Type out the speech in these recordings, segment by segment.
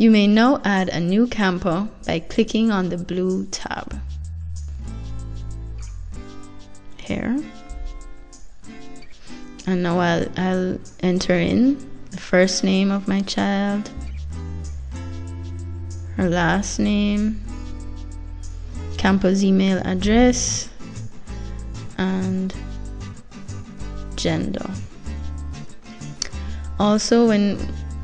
You may now add a new camper by clicking on the blue tab. Here. And now I'll, I'll enter in the first name of my child, her last name, campus email address, and gender. Also, when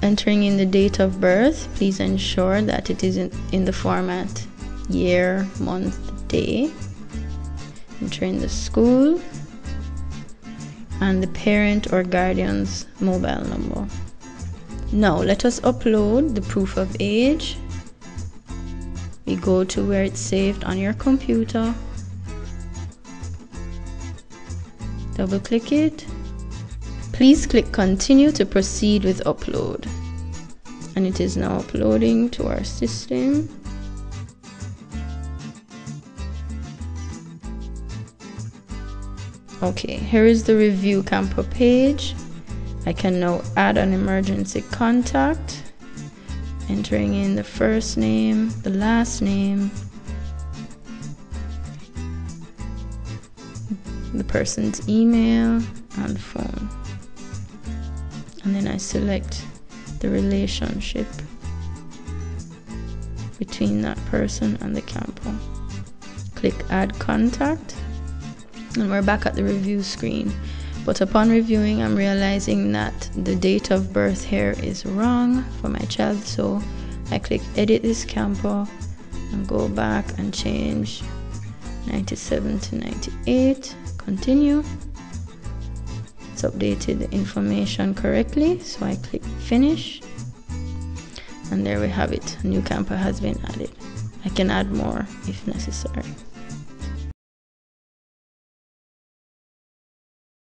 entering in the date of birth, please ensure that it is in, in the format year, month, day. Enter in the school and the parent or guardian's mobile number. Now, let us upload the proof of age. We go to where it's saved on your computer. Double click it Please click continue to proceed with upload. And it is now uploading to our system. Okay, here is the review camper page. I can now add an emergency contact, entering in the first name, the last name, the person's email, and phone and then I select the relationship between that person and the camper. Click add contact and we're back at the review screen. But upon reviewing, I'm realizing that the date of birth here is wrong for my child. So I click edit this camper and go back and change 97 to 98. Continue updated the information correctly. So I click finish. And there we have it. New camper has been added. I can add more if necessary